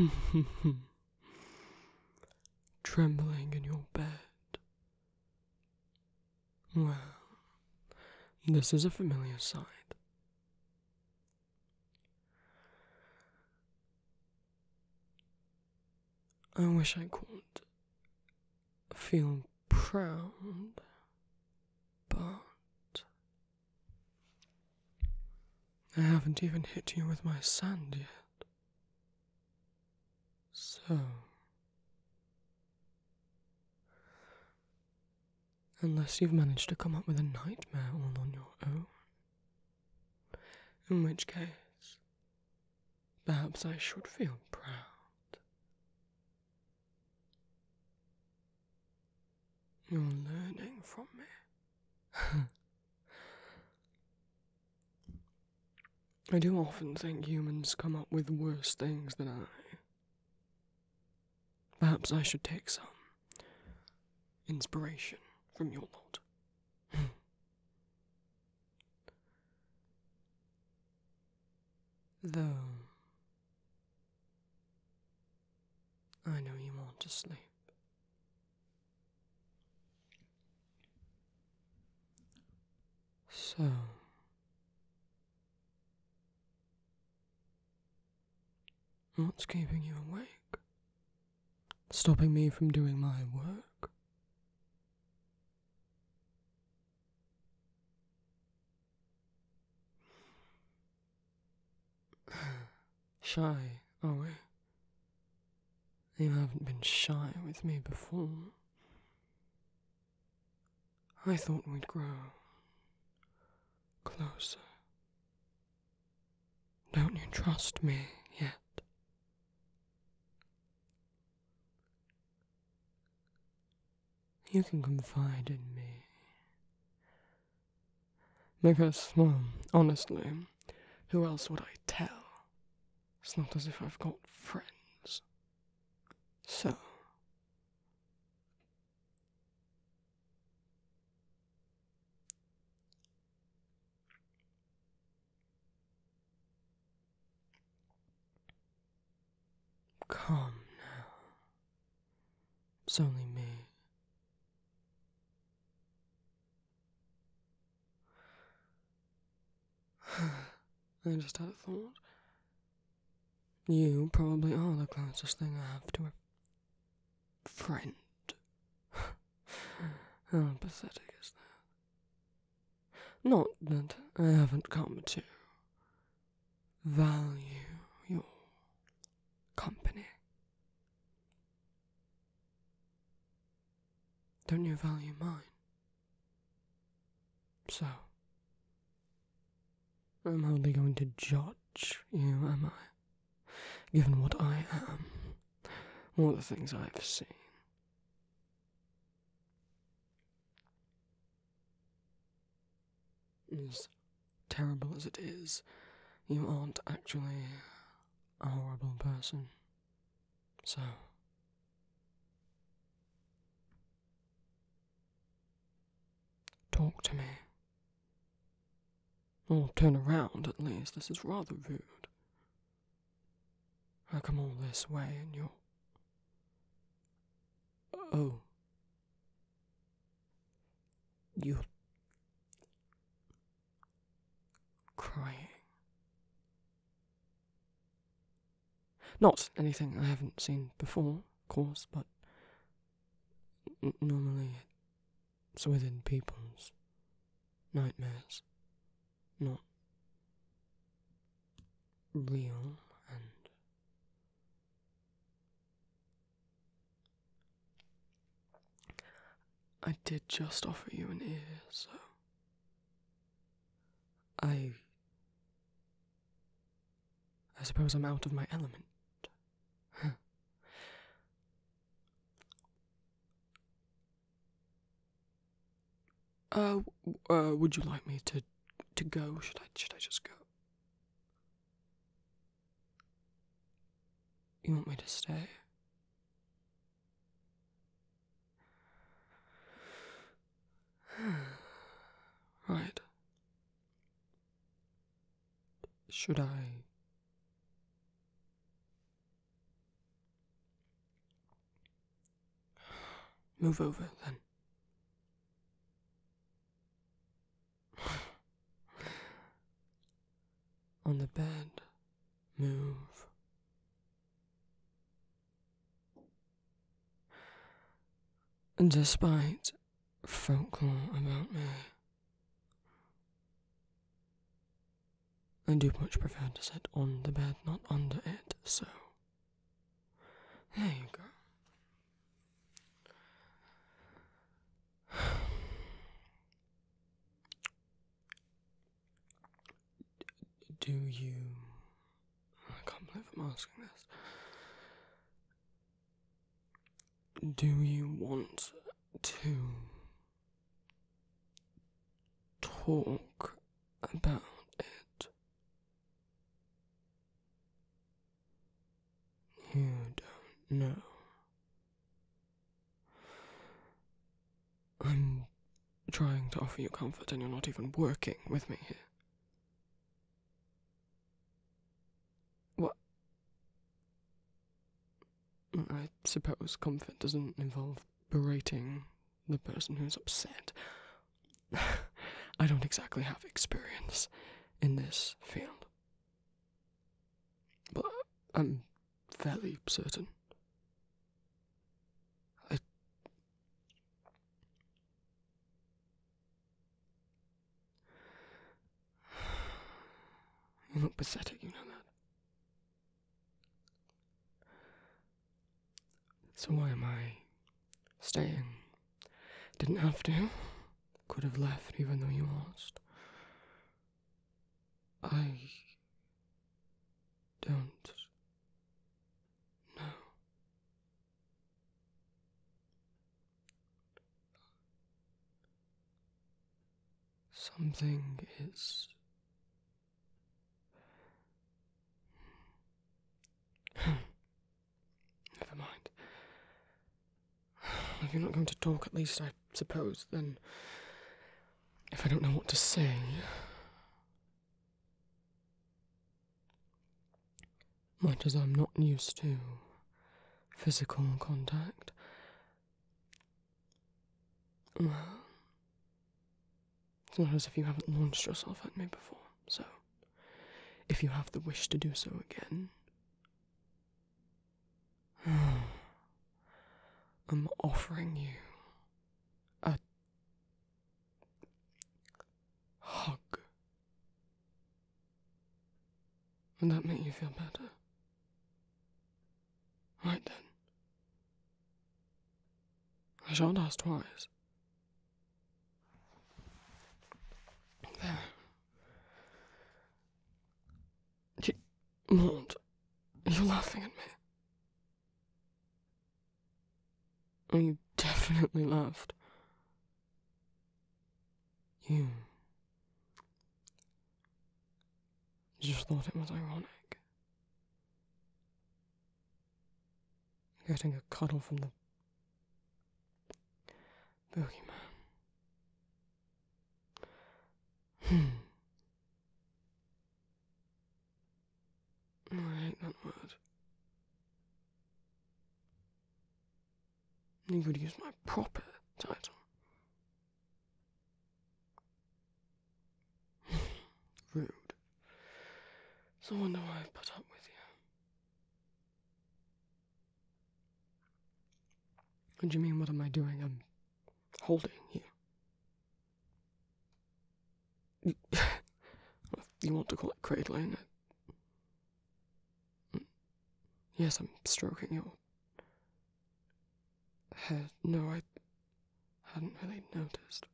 Trembling in your bed. Well, this is a familiar sight. I wish I could feel proud, but I haven't even hit you with my sand yet. So, unless you've managed to come up with a nightmare all on your own, in which case, perhaps I should feel proud. You're learning from me. I do often think humans come up with worse things than I. Perhaps I should take some inspiration from your lot. Though, I know you want to sleep. So, what's keeping you awake? Stopping me from doing my work? Shy, are we? You haven't been shy with me before. I thought we'd grow closer. Don't you trust me yet? You can confide in me. Because, well, honestly, who else would I tell? It's not as if I've got friends. So. Calm now. It's only me. I just had a thought. You probably are the closest thing I have to a friend. How pathetic is that? Not that I haven't come to value your company. Don't you value mine? So, I'm hardly going to judge you, am I? Given what I am, all the things I've seen. As terrible as it is, you aren't actually a horrible person. So. Talk to me. Or turn around, at least. This is rather rude. I come all this way and you're. Oh. You're. crying. Not anything I haven't seen before, of course, but normally it's within people's nightmares, not real and. I did just offer you an ear, so. I. I suppose I'm out of my element. Uh, uh, would you like me to to go. Should I should I just go? You want me to stay? right. Should I? Move over then. The bed, move. Despite folklore about me, I do much prefer to sit on the bed, not under it, so there you go. Do you. I can't believe I'm asking this. Do you want to talk about it? You don't know. I'm trying to offer you comfort and you're not even working with me here. What? I suppose comfort doesn't involve berating the person who's upset. I don't exactly have experience in this field. But I'm fairly certain. I. You look pathetic, you know that. So why am I staying? Didn't have to. Could have left even though you asked. I don't know. Something is. Never mind. If you're not going to talk, at least I suppose, then. If I don't know what to say. Much as I'm not used to physical contact. Well, it's not as if you haven't launched yourself at me before, so if you have the wish to do so again, I'm offering you a hug. Would that make you feel better? Right then. I shan't ask twice. There. You, Maud, you're laughing at me. You definitely laughed. You just thought it was ironic. Getting a cuddle from the boogeyman. Hmm. I hate that word. You could use my proper title. Rude. So I wonder why I put up with you. What do you mean, what am I doing? I'm holding you. You, you want to call it cradling? Mm. Yes, I'm stroking your hair. No, I hadn't really noticed.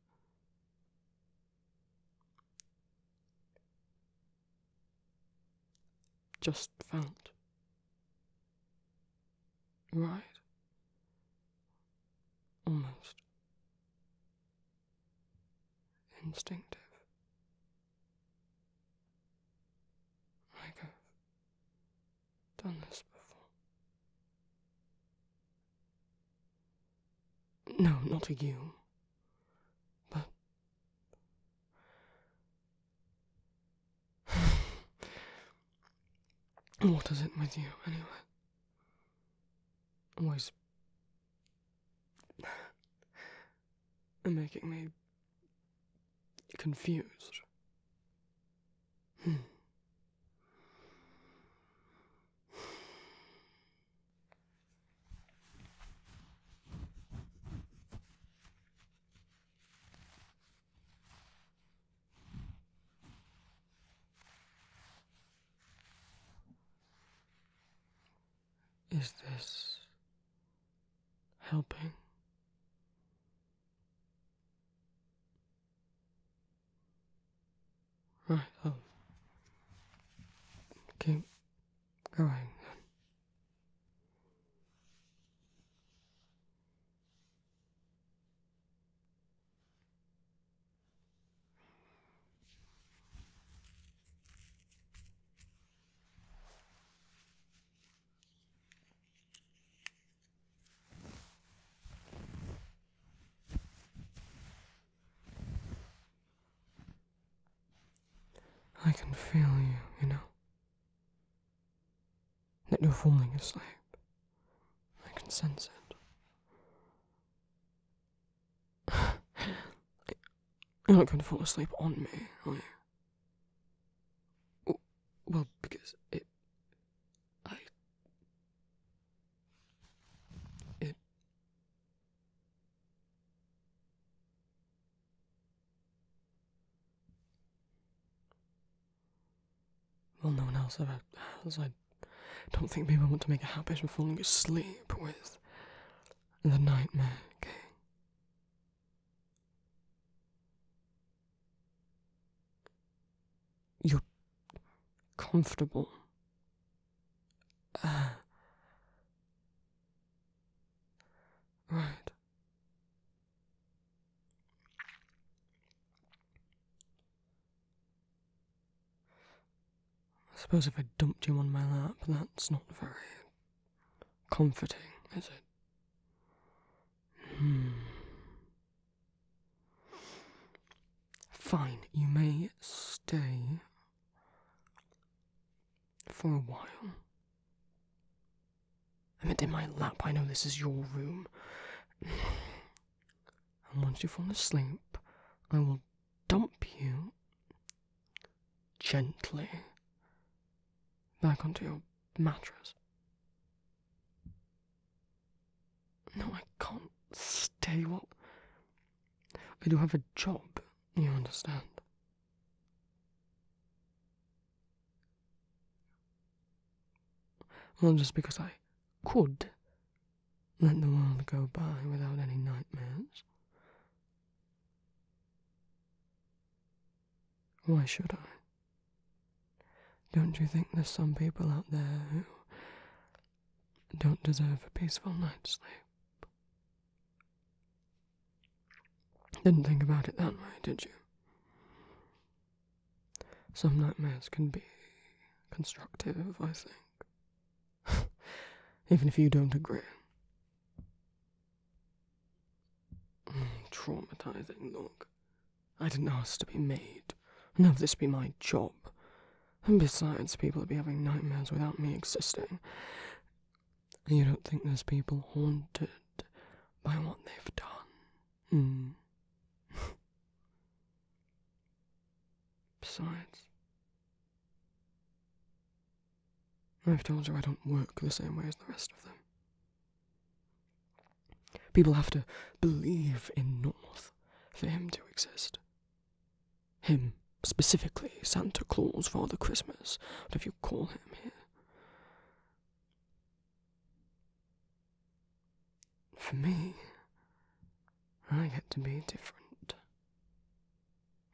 Just felt. Right. Almost. Instinctive. Like I've done this before. No, not you. But. what is it with you, anyway? Always making me confused. Hmm. Is this helping? Right, I'll keep going then. I can feel you, you know. That you're falling asleep. I can sense it. You're not going to fall asleep on me, are you? W- Well, because it. I. It. Ever has. I don't think people want to make a habit of falling asleep with the nightmare king. You're comfortable. Suppose if I dumped you on my lap, that's not very comforting, is it? Hmm. Fine, you may stay for a while. I meant in my lap, I know this is your room. And once you fall asleep, I will dump you gently back onto your mattress. No, I can't stay. What? I do have a job, you understand. Well, just because I could let the world go by without any nightmares. Why should I? Don't you think there's some people out there who don't deserve a peaceful night's sleep? Didn't think about it that way, did you? Some nightmares can be constructive, I think. Even if you don't agree. Mm, Traumatizing, look. I didn't ask to be made. None of this be my job. And besides, people would be having nightmares without me existing. You don't think there's people haunted by what they've done? Hmm. Besides, I've told you I don't work the same way as the rest of them. People have to believe in North for him to exist. Him, specifically, Santa Claus, Father Christmas, whatever you call him here. For me, I get to be different.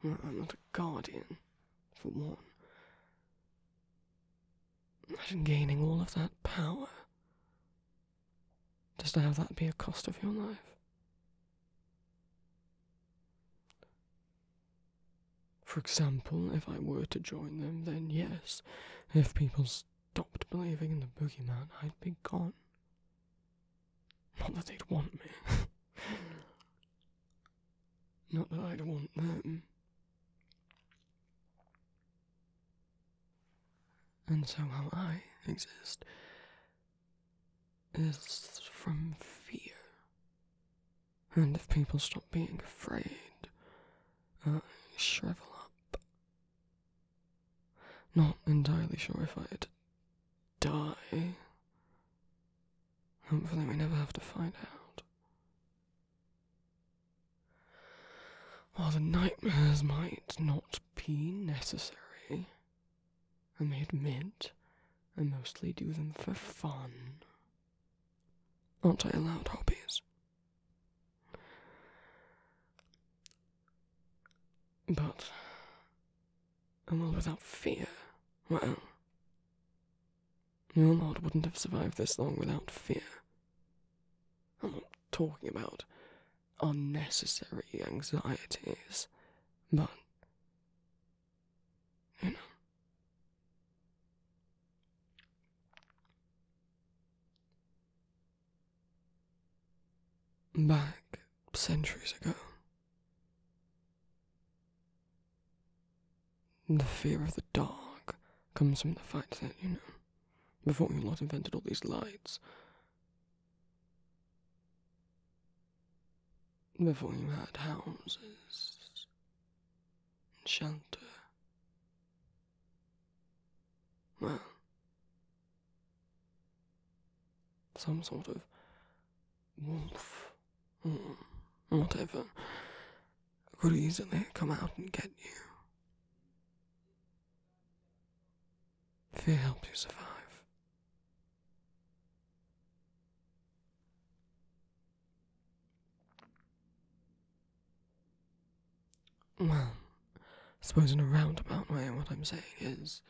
I'm not a guardian, for one. Imagine gaining all of that power. Just to have that be a cost of your life. For example, if I were to join them, then yes, if people stopped believing in the boogeyman, I'd be gone. Not that they'd want me. Not that I'd want them. And so how I exist is from fear. And if people stop being afraid, I shrivel. Not entirely sure if I'd die. Hopefully, we never have to find out. While the nightmares might not be necessary, I may admit I mostly do them for fun. Aren't I allowed hobbies? But a world without fear, well, your Lord wouldn't have survived this long without fear. I'm not talking about unnecessary anxieties, but, you know. Back centuries ago, the fear of the dark comes from the fact that, you know, before you lot invented all these lights, before you had houses and shelter, well, some sort of wolf or mm, whatever could easily come out and get you. Fear helps you survive. Well, I suppose in a roundabout way, what I'm saying is.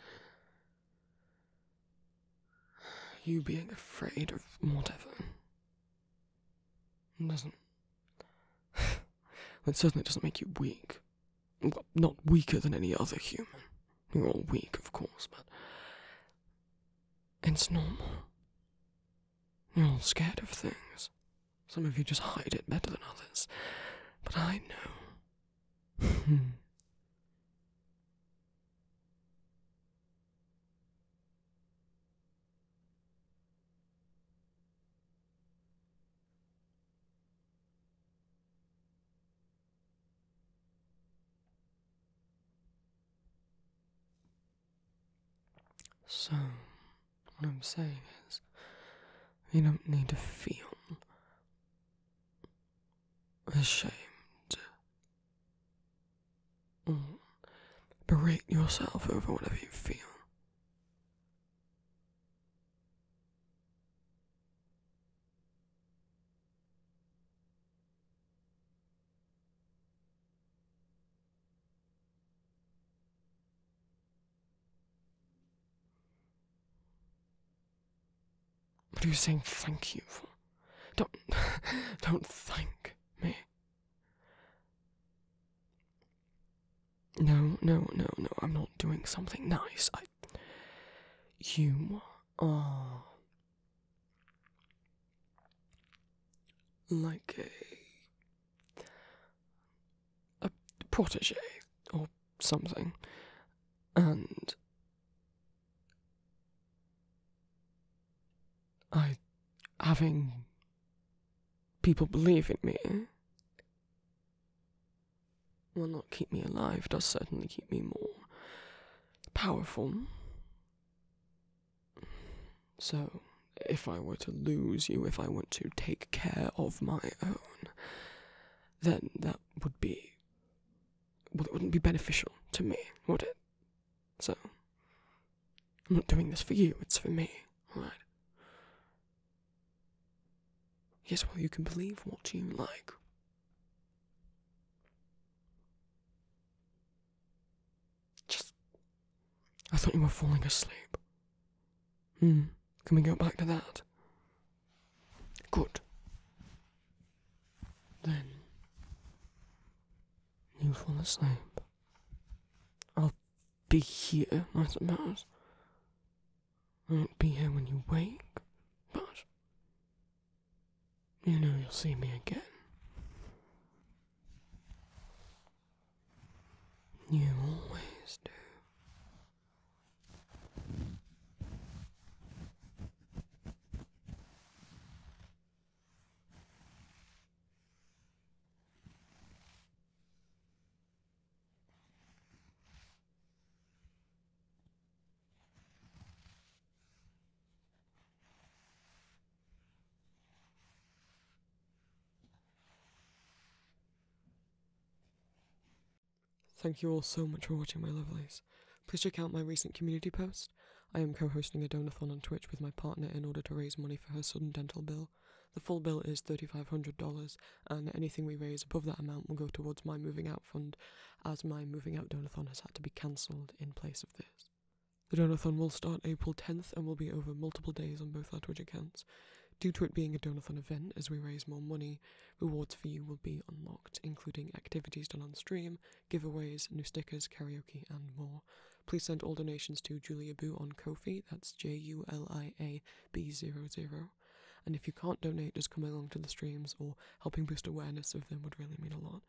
You being afraid of whatever doesn't. it certainly doesn't make you weak. Well, not weaker than any other human. You're all weak, of course, but. It's normal. You're all scared of things. Some of you just hide it better than others. But I know. Hmm. So, what I'm saying is, you don't need to feel ashamed or berate yourself over whatever you feel. What are you saying thank you for? Don't don't thank me. No, no, no, no, I'm not doing something nice. I you are like a a protege or something. And I having people believe in me will not keep me alive, does certainly keep me more powerful. So, if I were to lose you, if I were to take care of my own, then that would be. Well, it wouldn't be beneficial to me, would it? So, I'm not doing this for you, it's for me, alright? Yes, well, you can believe what you like. Just. I thought you were falling asleep. Hmm. Can we go back to that? Good. Then. You fall asleep. I'll be here, I suppose. I won't be here when you wake, but. You know you'll see me again. You always Thank you all so much for watching my lovelies. Please check out my recent community post. I am co-hosting a donathon on Twitch with my partner in order to raise money for her sudden dental bill. The full bill is $3,500 and anything we raise above that amount will go towards my moving out fund as my moving out donathon has had to be cancelled in place of this. The donathon will start April 10th and will be over multiple days on both our Twitch accounts. Due to it being a donathon event, as we raise more money, rewards for you will be unlocked, including activities done on stream, giveaways, new stickers, karaoke, and more. Please send all donations to Julia Boo on Ko-fi, that's J U L I A B 00. And if you can't donate, just coming along to the streams or helping boost awareness of them would really mean a lot.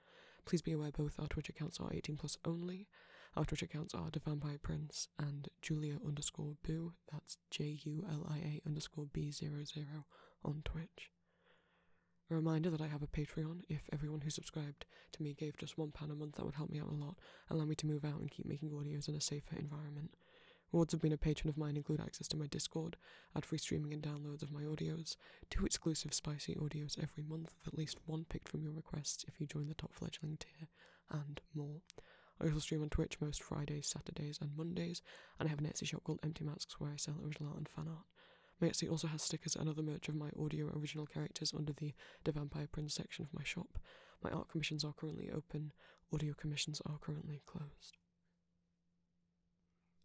Please be aware both our Twitch accounts are 18 plus only. Our Twitch accounts are Der Vampire Prince and Julia underscore Boo, that's J U L I A underscore B 00 on Twitch. A reminder that I have a Patreon. If everyone who subscribed to me gave just one pound a month, that would help me out a lot, allow me to move out and keep making audios in a safer environment. Rewards of being a patron of mine include access to my Discord, ad-free streaming and downloads of my audios, two exclusive spicy audios every month, with at least one picked from your requests if you join the top fledgling tier, and more. I also stream on Twitch most Fridays, Saturdays, and Mondays, and I have an Etsy shop called Empty Masks where I sell original art and fan art. My Etsy also has stickers and other merch of my audio original characters under the Der Vampire Prince section of my shop. My art commissions are currently open, audio commissions are currently closed.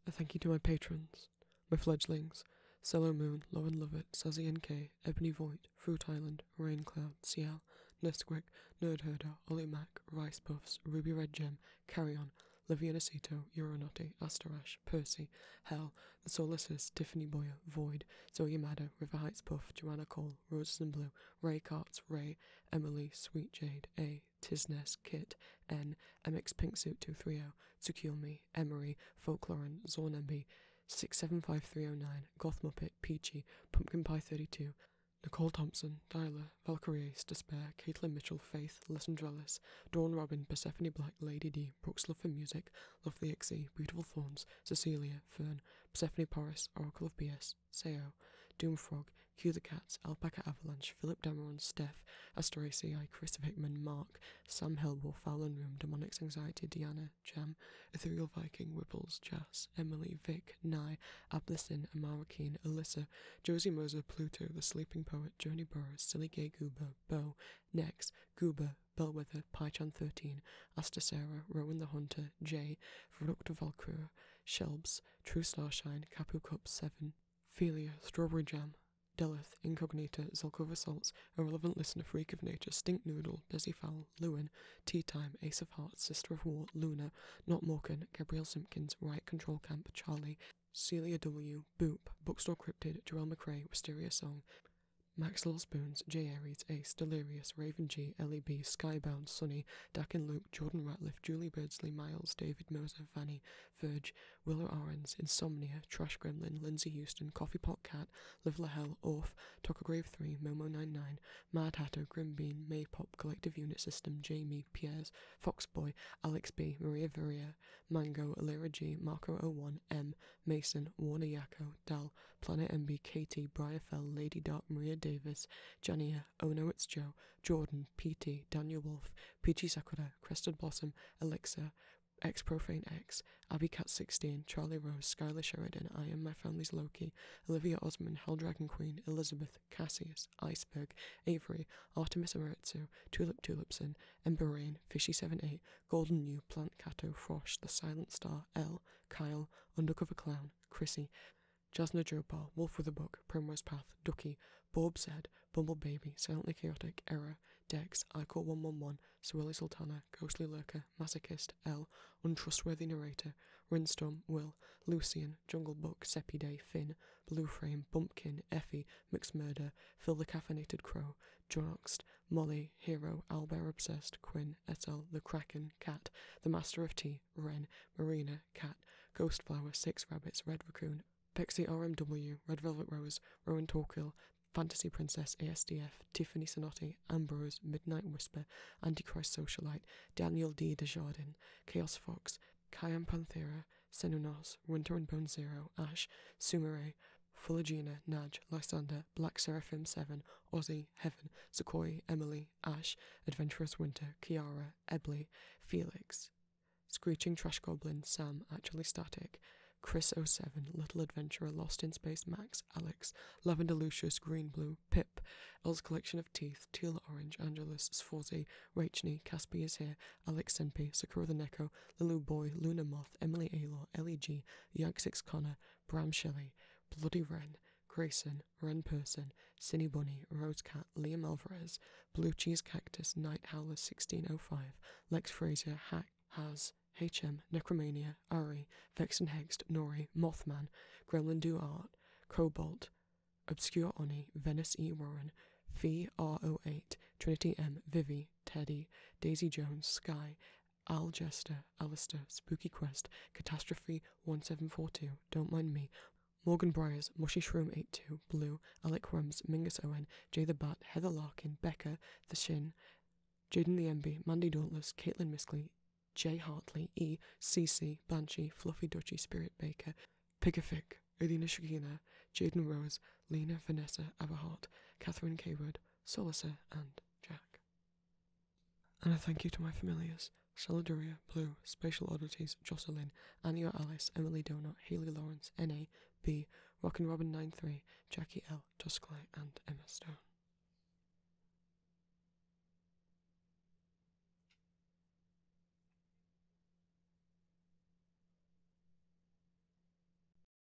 A thank you to my patrons, my fledglings, Cello Moon, Lauren Lovett, Sazzy NK, Ebony Void, Fruit Island, Rain Cloud, Ciel, Nestwick, Nerd Herder, Ollie Mac, Rice Puffs, Ruby Red Gem, Carry On, Livia Nacito, Euronotti, Asterash, Percy, Hell, The Solicus, Tiffany Boyer, Void, Zoe Madder, River Heights Puff, Joanna Cole, Roses in Blue, Ray Carts, Ray, Emily, Sweet Jade, A, Tisness, Kit, N, MX Pinksuit 230, Tsukiyomi, Emery, Folklorin, Zornembi, 675309, Goth Muppet, Peachy, Pumpkin Pie 32, Nicole Thompson, Tyler, Valkyrie, Despair, Caitlin Mitchell, Faith, Lessandrellis, Dawn Robin, Persephone Black, Lady D, Brooks Love for Music, Love the XE, Beautiful Thorns, Cecilia, Fern, Persephone Porris, Oracle of BS, Seo, Doomfrog, Cue the Cats, Alpaca Avalanche, Philip Dameron, Steph, Astoraci, Chris Hickman, Mark, Sam Hellwolf, Fallon Room, Demonix Anxiety, Diana, Jam, Ethereal Viking, Whipples, Jas, Emily, Vic, Nye, Ablissin, Amara Keen, Alyssa, Josie Moser, Pluto, The Sleeping Poet, Journey Burrows, Silly Gay Goober, Bo, Nex, Goober, Bellwether, Pychan 13, Asta Sarah, Rowan the Hunter, Jay, Verducta Valkyra, Shelbs, True Starshine, Capu Cup 7, Felia, Strawberry Jam, Delith, Incognita, Zelkova Salts, Irrelevant Listener, Freak of Nature, Stink Noodle, Desi Fowl, Lewin, Tea Time, Ace of Hearts, Sister of War, Luna, Not Morgan, Gabrielle Simpkins, Riot Control Camp, Charlie, Celia W, Boop, Bookstore Cryptid, Joel McRae, Wisteria Song, Max Little Spoons, J. Aries, Ace, Delirious, Raven G, Ellie B, Skybound, Sunny, Dak and Luke, Jordan Ratliff, Julie Birdsley, Miles, David Moser, Vanny, Verge, Willow Arens, Insomnia, Trash Gremlin, Lindsay Houston, Coffee Pot Cat, Live Lahell, Orf, Grave 3, Momo99, Mad Hatter, Grim Bean, Maypop, Collective Unit System, Jamie, Piers, Foxboy, Alex B, Maria Viria, Mango, Alira G, Marco01, M, Mason, Warner Yako, Dal, Planet MB, Katie, Briarfell, Lady Dark, Maria Davis, Jania, Oh No It's Joe, Jordan, PT, Daniel Wolf, Peachy Sakura, Crested Blossom, Elixir, X Profane X, Abby Cat 16, Charlie Rose, Skylar Sheridan, I Am My Family's Loki, Olivia Osman, Hell Dragon Queen, Elizabeth, Cassius, Iceberg, Avery, Artemis Amaretsu, Tulip Tulipson, Ember Rain, Fishy 78, Golden New, Plant Cato, Frosh, The Silent Star, L, Kyle, Undercover Clown, Chrissy, Jasna Jopar, Wolf with a Book, Primrose Path, Ducky, Bob said, Bumble Baby, Silently Chaotic, Error, Dex, Icor 111, Swirly Sultana, Ghostly Lurker, Masochist, L, Untrustworthy Narrator, Rinstorm, Will, Lucian, Jungle Book, Seppi Day, Finn, Blue Frame, Bumpkin, Effie, Mixed Murder, Phil the Caffeinated Crow, Jonoxt, Molly, Hero, Albert Obsessed, Quinn, Etel, The Kraken, Cat, The Master of Tea, Wren, Marina, Cat, Ghost Flower, Six Rabbits, Red Raccoon, Pixie RMW, Red Velvet Rose, Rowan Torquil, Fantasy Princess ASDF, Tiffany Sonotti, Ambrose, Midnight Whisper, Antichrist Socialite, Daniel D. Desjardins, Chaos Fox, Kyan Panthera, Senunos, Winter and Bone Zero, Ash, Sumere, Fulagina, Naj, Lysander, Black Seraphim 7, Ozzy, Heaven, Sequoia, Emily, Ash, Adventurous Winter, Kiara, Ebley, Felix, Screeching Trash Goblin, Sam, Actually Static, Chris07, Little Adventurer, Lost in Space, Max, Alex, Lavender Lucius, Green Blue, Pip, Elle's Collection of Teeth, Teal Orange, Angelus, Sforzi, Rachni, Caspi is here, Alex Sempe, Sakura the Neko, Lilu Boy, Luna Moth, Emily Aylor, LEG, Yank6 Connor, Bram Shelley, Bloody Wren, Grayson, Ren Person, Cinny Bunny, Rose Cat, Liam Alvarez, Blue Cheese Cactus, Night Howler 1605, Lex Fraser, Hack, Has, HM, Necromania, Ari, Hext, Nori, Mothman, Gremlin Do Art, Cobalt, Obscure Oni, Venice E. Warren, Fee R08, Trinity M, Vivi, Teddy, Daisy Jones, Sky, Al Jester, Alistair, Spooky Quest, Catastrophe 1742, Don't Mind Me, Morgan Briers, Mushy Shroom 82, Blue, Alec Worms, Mingus Owen, Jay the Bat, Heather Larkin, Becca, The Shin, Jaden the MB, Mandy Dauntless, Caitlin Miskley, Jay Hartley, E, CC, Banshee, Fluffy Dutchy, Spirit Baker, Pigafic, Udina Shagina, Jaden Rose, Lena Vanessa Aberhart, Catherine Kaywood, Solacer, and Jack. And a thank you to my familiars, Saladuria, Blue, Spatial Oddities, Jocelyn, Anya Alice, Emily Donut, Haley Lawrence, NA, B, Rockin' Robin 93, Jackie L, Tusclay, and Emma Stone.